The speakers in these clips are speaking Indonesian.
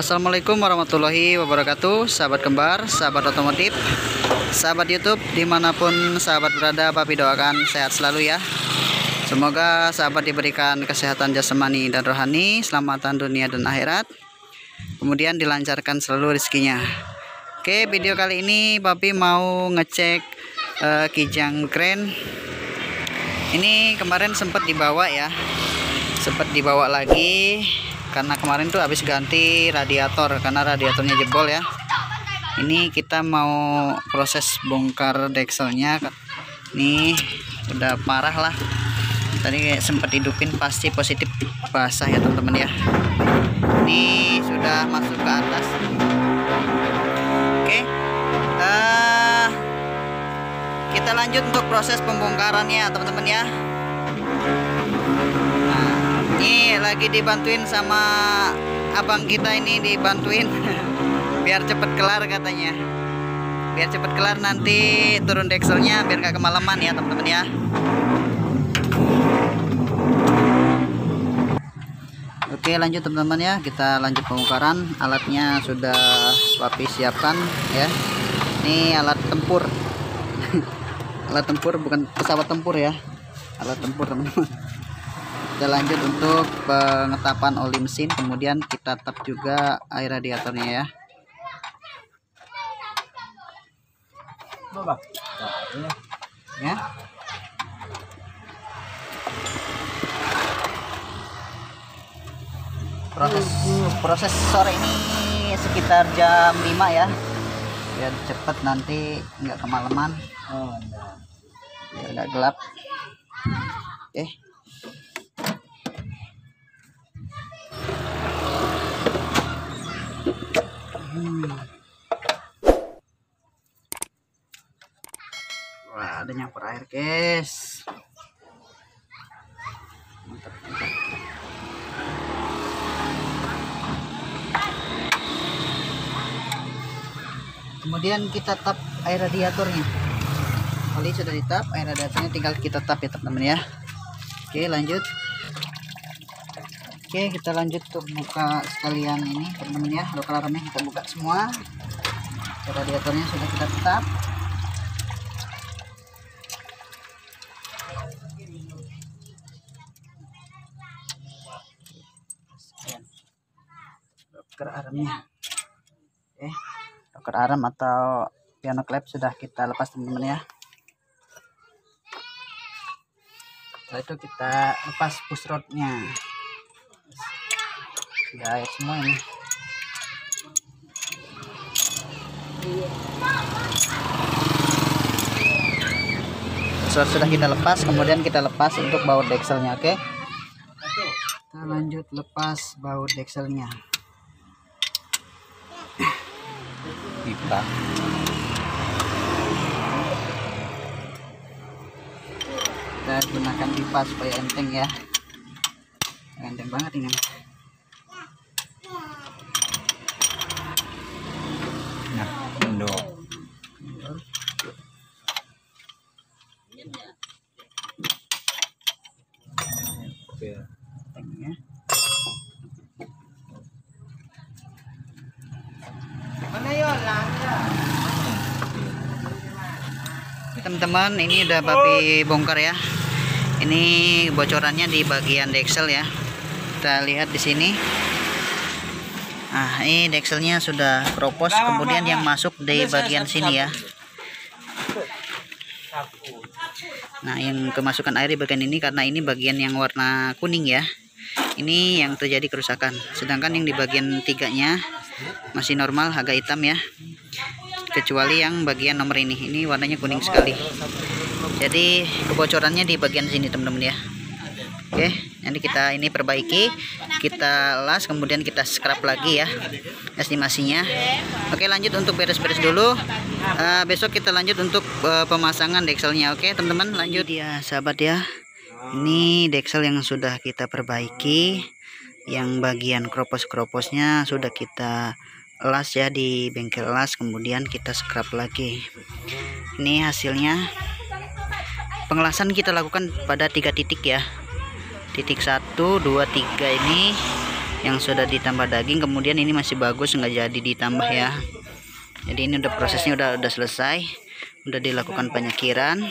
Assalamualaikum warahmatullahi wabarakatuh. Sahabat kembar, sahabat otomotif Sahabat youtube di mana pun sahabat berada Papi doakan sehat selalu ya. Semoga sahabat diberikan kesehatan jasmani dan rohani Selamatan dunia dan akhirat. Kemudian dilancarkan selalu rezekinya. Oke video kali ini Papi mau ngecek uh, kijang keren Ini kemarin sempat dibawa ya. Sempat dibawa lagi karena kemarin tuh habis ganti radiator karena radiatornya jebol ya. Ini kita mau proses bongkar dekselnya ini udah parah lah. Tadi sempat hidupin pasti positif basah ya teman-teman ya. Ini sudah masuk ke atas. Oke uh, kita lanjut untuk proses pembongkarannya teman-teman ya ini lagi dibantuin sama abang kita ini dibantuin. Biar cepet kelar katanya. Biar cepet kelar nanti turun dekselnya biar gak kemalaman ya teman-teman ya. Oke lanjut teman-teman ya. Kita lanjut pembongkaran alatnya sudah papi siapkan ya. Ini alat tempur. Alat tempur bukan pesawat tempur ya. Alat tempur teman-teman kita lanjut untuk pengetapan oli mesin kemudian kita tap juga air radiatornya ya. Ya. Proses proses sore ini sekitar jam 5 ya. Biar cepet nanti nggak kemalaman. Oh, biar nggak gelap. Oke Wah, ada nyamper air, guys. Kemudian kita tap air radiatornya. Kali sudah ditap, air radiatornya tinggal kita tap ya teman-teman ya. Oke, lanjut. Oke, kita lanjut untuk buka sekalian ini teman-teman ya. Lokal alarmnya kita buka semua. Radiatornya sudah kita tap. Doker aramnya. Oke, doker aram atau piano clap sudah kita lepas teman-teman ya. Setelah itu kita lepas push rodnya sudah air semua ini. So, sudah kita lepas kemudian kita lepas untuk baut dekselnya oke? Okay? kita lanjut lepas baut dekselnya. Pipa. Kita gunakan pipa supaya enteng ya. Enteng banget ini Nah, Indo. ya. Teman-teman ini udah papi bongkar ya ini bocorannya di bagian deksel ya kita lihat di sini Nah, ini dekselnya sudah kropos, kemudian yang masuk di bagian sini ya. Nah, yang kemasukan air di bagian ini karena ini bagian yang warna kuning ya. Ini yang terjadi kerusakan. Sedangkan yang di bagian tiganya masih normal, agak hitam ya. Kecuali yang bagian nomor ini, ini warnanya kuning sekali. Jadi kebocorannya di bagian sini teman-teman ya. Oke, nanti kita ini perbaiki, kita las, kemudian kita scrap lagi ya estimasinya. Oke, lanjut untuk beres-beres dulu. Uh, besok kita lanjut untuk uh, pemasangan dekselnya. Oke, teman-teman, lanjut ya, sahabat ya. Ini deksel yang sudah kita perbaiki, yang bagian kropos-kroposnya sudah kita las ya di bengkel las, kemudian kita scrap lagi. Ini hasilnya. Pengelasan kita lakukan pada tiga titik ya. Titik 1 2 3 ini yang sudah ditambah daging kemudian ini masih bagus nggak jadi ditambah ya. Jadi ini udah prosesnya udah udah selesai. Udah dilakukan penyakiran.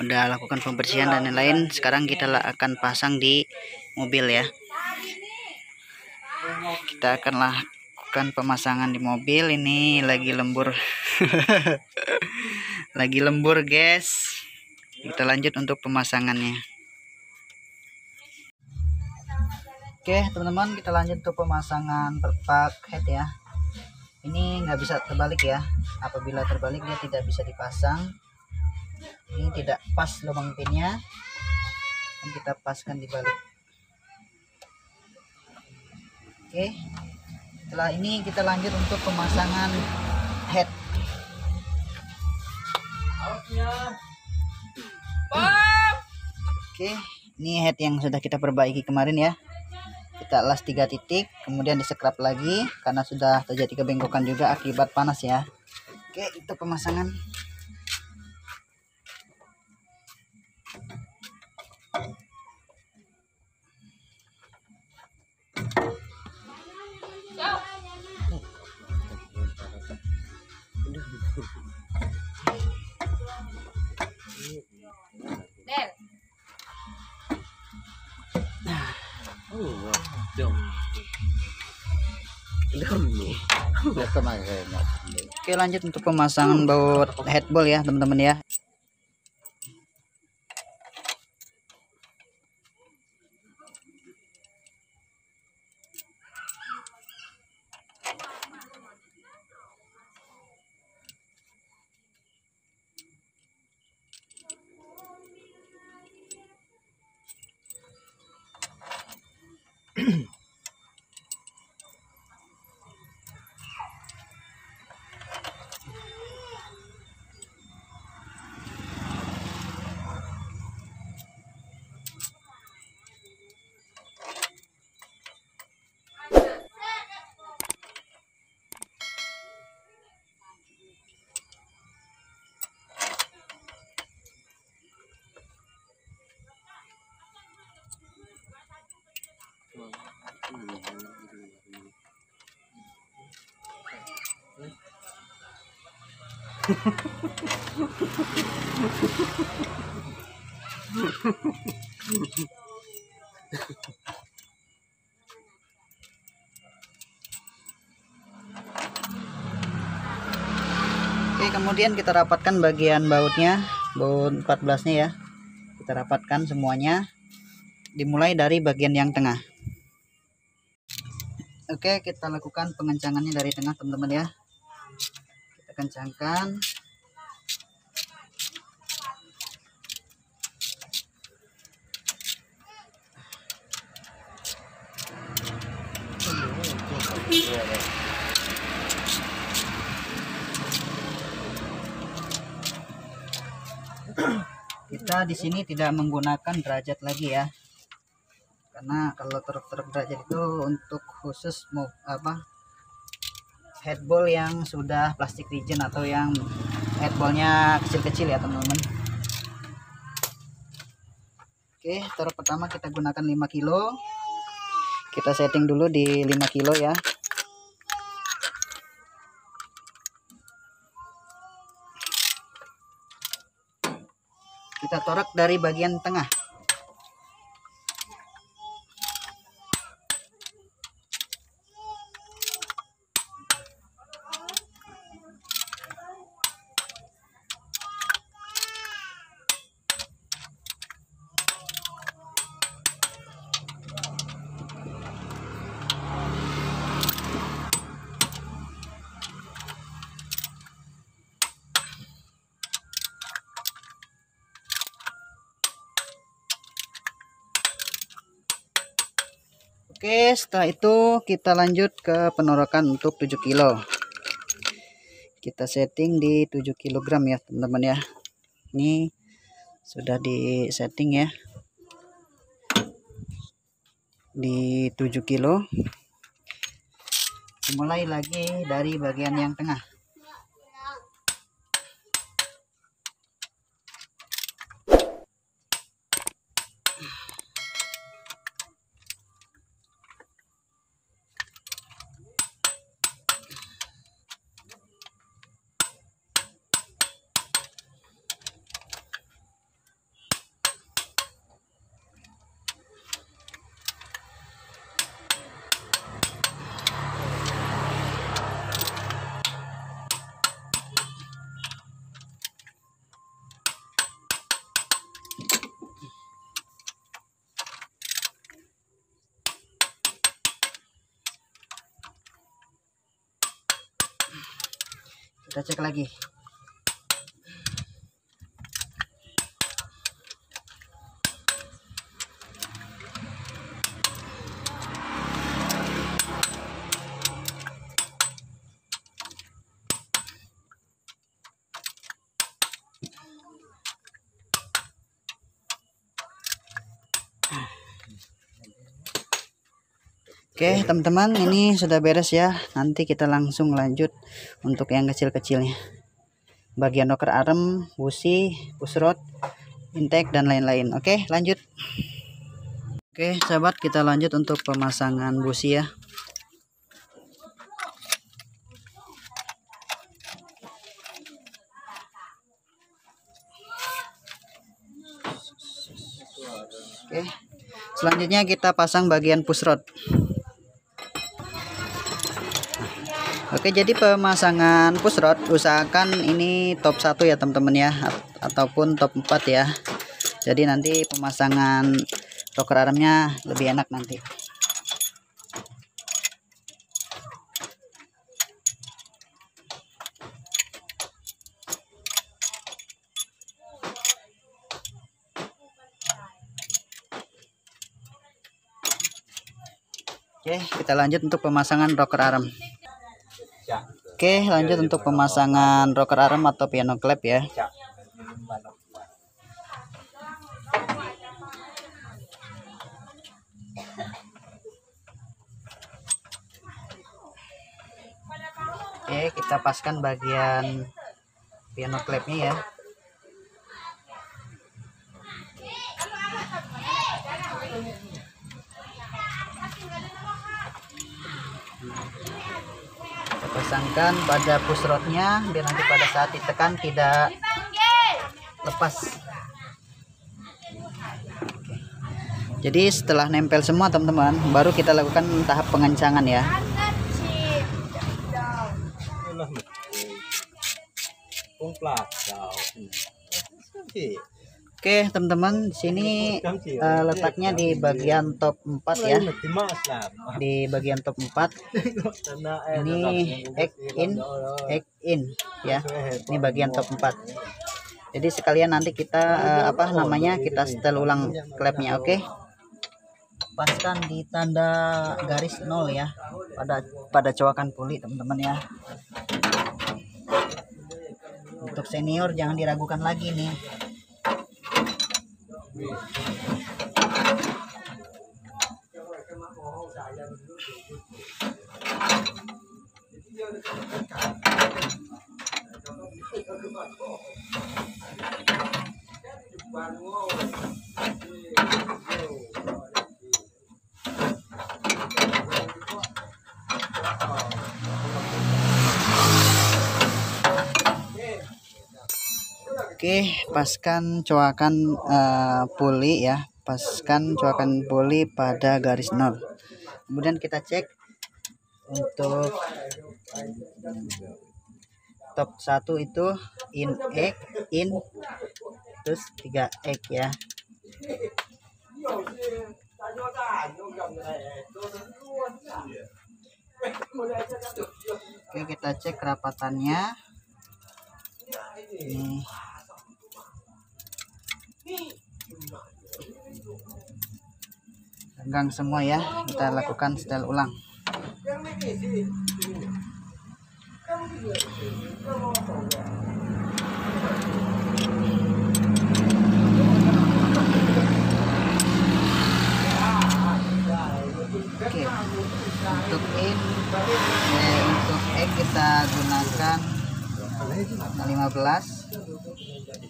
Udah lakukan pembersihan dan lain-lain. Sekarang kita akan pasang di mobil ya. Kita akan lakukan pemasangan di mobil ini. Lagi lembur. Lagi lembur guys. Kita lanjut untuk pemasangannya. Oke teman-teman kita lanjut untuk pemasangan perpak head ya. Ini nggak bisa terbalik ya. Apabila terbalik dia tidak bisa dipasang. Ini tidak pas lubang pinnya. Kita paskan di balik. Oke setelah ini kita lanjut untuk pemasangan head. Oke ini head yang sudah kita perbaiki kemarin ya. Kita las tiga titik kemudian disekrap lagi karena sudah terjadi kebengkokan juga akibat panas ya. Oke itu pemasangan Oke lanjut untuk pemasangan baut headball ya teman-teman ya. Oke kemudian kita rapatkan bagian bautnya baut 14 nya ya. Kita rapatkan semuanya dimulai dari bagian yang tengah. Oke kita lakukan pengencangannya dari tengah teman-teman ya kencangkan. Kita di sini tidak menggunakan derajat lagi ya. Karena kalau truk-truk derajat itu untuk khusus apa headball yang sudah plastik rigid atau yang headballnya kecil-kecil ya teman-teman. Oke truk pertama kita gunakan 5 kilo. Kita setting dulu di 5 kilo ya. Kita torak dari bagian tengah Oke, setelah itu kita lanjut ke penorokan untuk 7 kilo. Kita setting di 7 kg ya, teman-teman ya. Ini sudah di setting ya. Di 7 kilo. Mulai lagi dari bagian yang tengah. Kita cek lagi Oke teman-teman ini sudah beres ya. Nanti kita langsung lanjut Untuk yang kecil-kecilnya. Bagian doker arem, busi, pusrot, intake dan lain-lain. Oke lanjut. Oke sahabat kita lanjut untuk pemasangan busi ya. Oke selanjutnya kita pasang bagian pusrot Oke jadi pemasangan pusrot usahakan ini top 1 ya teman-teman ya at- ataupun top 4 ya. Jadi nanti pemasangan rocker armnya lebih enak nanti. Oke kita lanjut untuk pemasangan rocker arm Oke lanjut untuk pemasangan rocker arm atau piano clap ya. Oke kita paskan bagian piano clapnya ya kita pasangkan pada push rodnya biar nanti pada saat ditekan tidak lepas. Jadi setelah nempel semua teman-teman baru kita lakukan tahap pengencangan ya. Daw. Oke teman-teman sini eh, letaknya di bagian top 4 ya. Di bagian top 4 ini egg in egg in ya. Ini bagian top 4 jadi sekalian nanti kita eh, apa namanya kita setel ulang klepnya oke? Paskan di tanda garis nol ya pada pada cowakan puli teman-teman ya. Untuk senior jangan diragukan lagi nih Bangun. Oke, paskan coakan eh, puli ya. Paskan coakan puli pada garis nol. Kemudian kita cek untuk top 1 itu in egg in terus 3 egg ya. Oke, kita cek kerapatannya. Ini Tegang semua ya. Kita lakukan setel ulang. Oke. Untuk in eh, untuk egg kita gunakan 15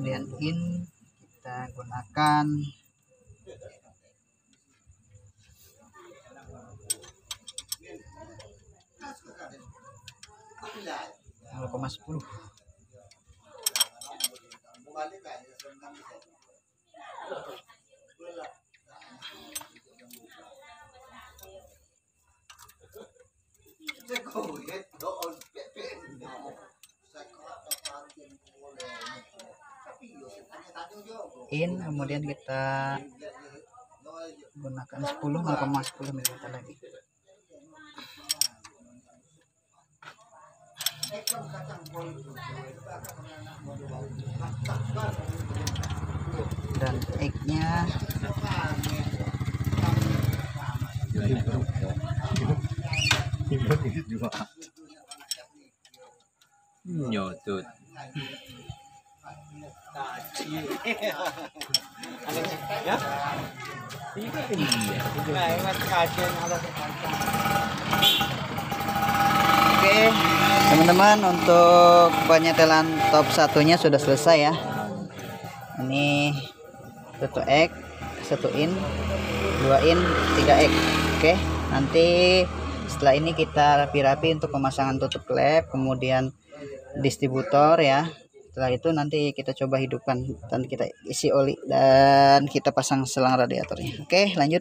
kemudian in kita gunakan. koma sepuluh in kemudian kita gunakan 10 0,10 ml lagi dan egg-nya Nyotut. Ya? Oke, teman-teman untuk penyetelan top satunya sudah selesai ya. Ini satu egg, satu in, dua in, tiga egg. Oke, nanti setelah ini kita rapi-rapi untuk pemasangan tutup klep, kemudian distributor ya. Setelah itu nanti kita coba hidupkan dan kita isi oli dan kita pasang selang radiatornya. Oke, lanjut.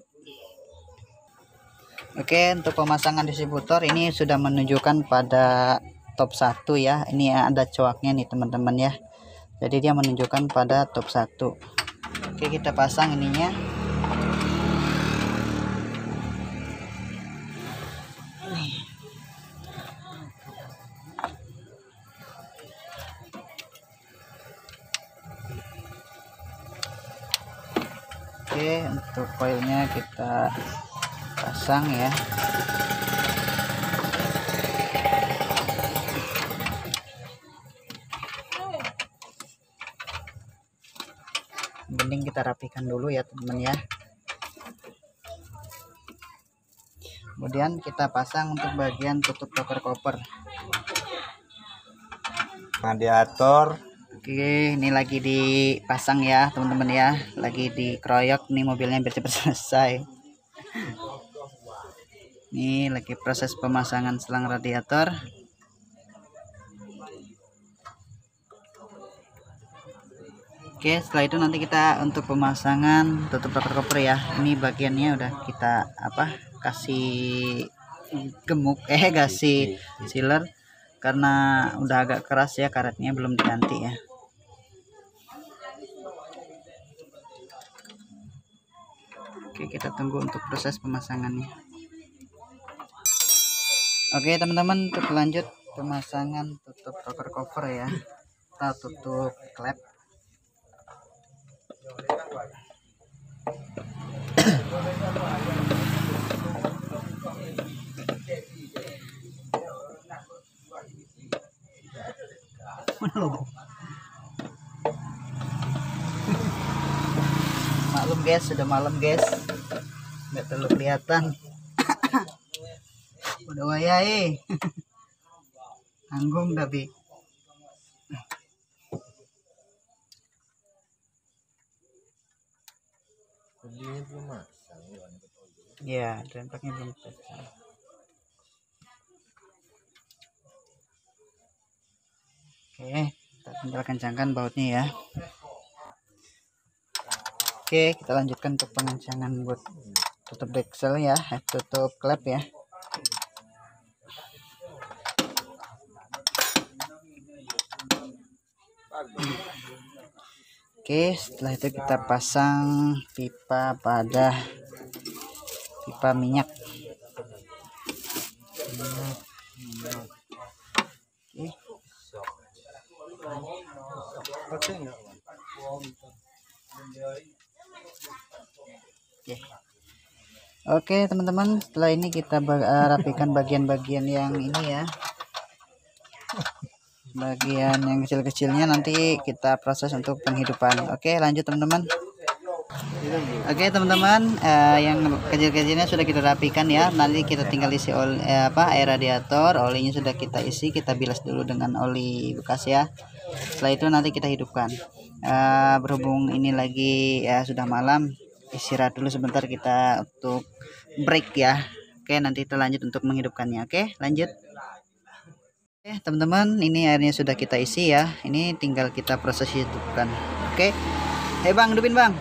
Oke, untuk pemasangan distributor ini sudah menunjukkan pada top 1 ya. Ini ada coaknya nih teman-teman ya. Jadi dia menunjukkan pada top 1. Oke, kita pasang ininya. Oke, untuk koilnya kita pasang ya. Mending kita rapikan dulu ya teman ya. Kemudian kita pasang untuk bagian tutup cover koper. Radiator. oke ini lagi dipasang ya teman-teman ya. Lagi dikeroyok nih mobilnya biar cepat selesai ini lagi proses pemasangan selang radiator. Oke setelah itu nanti kita untuk pemasangan tutup cover koper ya. Ini bagiannya udah kita apa kasih gemuk eh kasih sealer. Karena udah agak keras ya karetnya belum diganti ya. Oke kita tunggu untuk proses pemasangannya Oke teman-teman untuk lanjut pemasangan tutup cover cover ya. Kita tutup klep. Maklum guys sudah malam guys. Nggak terlalu kelihatan udah wayai tanggung tapi. Ini belum masang. ya rempaknya belum selesai oke kita tinggal kencangkan bautnya ya. Oke kita lanjutkan untuk pengencangan buat tutup deksel ya eh, tutup klep ya Oke, setelah itu kita pasang pipa pada pipa minyak. Oke. Oke. Oke, teman-teman, setelah ini kita eh, rapikan bagian-bagian yang ini ya. Bagian yang kecil-kecilnya nanti kita proses untuk penghidupan. Oke, lanjut teman-teman. Oke teman-teman, eh, yang kecil-kecilnya sudah kita rapikan ya. Nanti kita tinggal isi oli, eh, apa air radiator, olinya sudah kita isi, kita bilas dulu dengan oli bekas ya. Setelah itu nanti kita hidupkan. Eh, berhubung ini lagi ya sudah malam, istirahat dulu sebentar kita untuk break ya. Oke, nanti kita lanjut untuk menghidupkannya. Oke, lanjut. Oke, teman-teman, ini airnya sudah kita isi ya. Ini tinggal kita proses hidupkan. Oke. Hei Bang, hidupin Bang.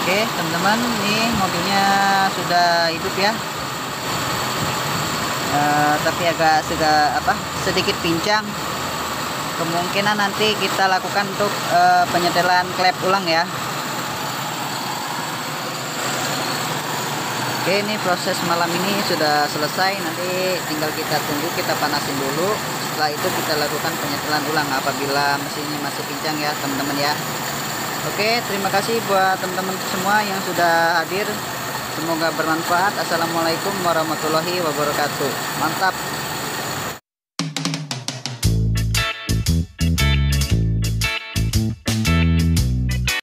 Oke, teman-teman, ini mobilnya sudah hidup ya. Eh, tapi agak sudah apa? Sedikit pincang. Kemungkinan nanti kita lakukan untuk eh, penyetelan klep ulang ya. Oke, ini proses malam ini sudah selesai. Nanti tinggal kita tunggu, kita panasin dulu. Setelah itu kita lakukan penyetelan ulang apabila mesinnya masih pincang ya, teman-teman ya. Oke, terima kasih buat teman-teman semua yang sudah hadir. Semoga bermanfaat. Assalamualaikum warahmatullahi wabarakatuh. Mantap.